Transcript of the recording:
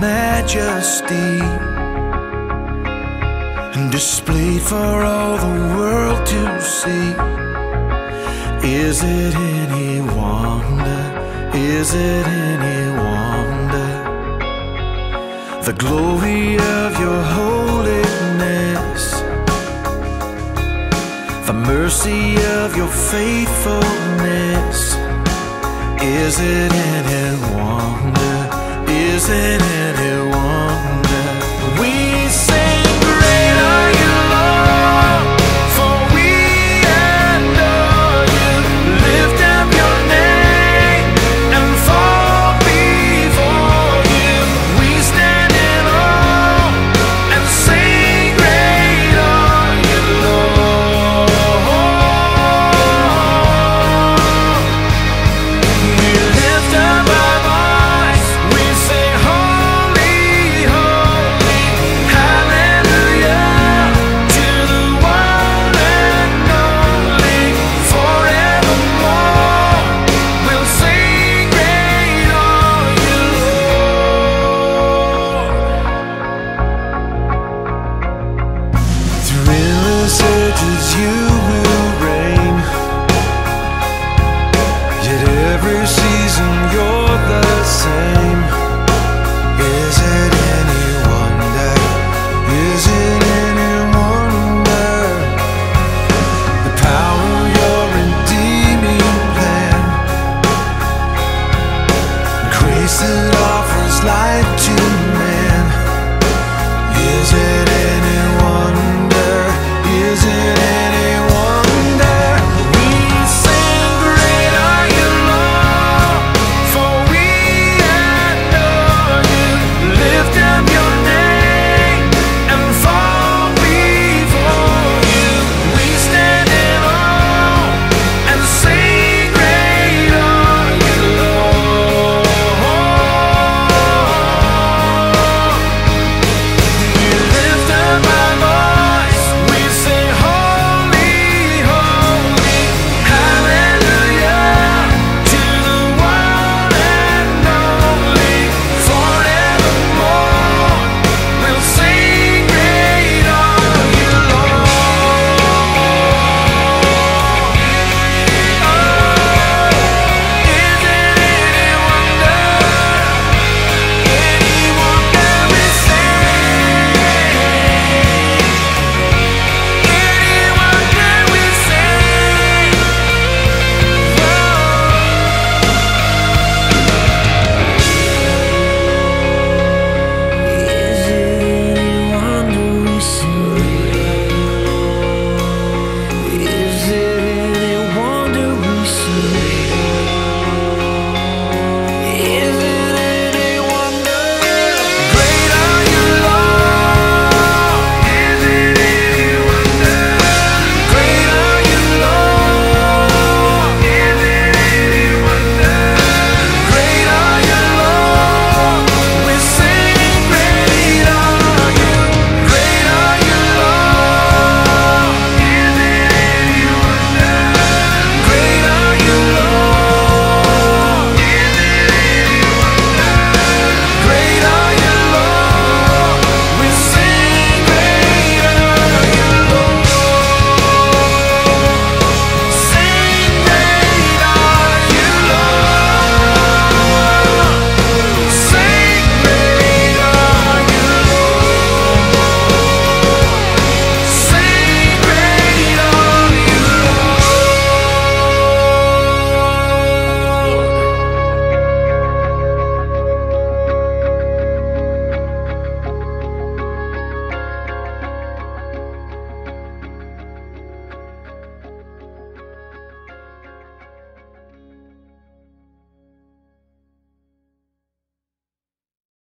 majesty and displayed for all the world to see. Is it any wonder? Is it any wonder? The glory of your holiness, the mercy of your faithfulness. Is it any wonder? Is it? place that offers life to man? Is it?